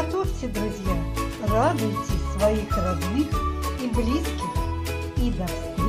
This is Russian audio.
Готовьте, друзья, радуйте своих родных и близких. И до встречи!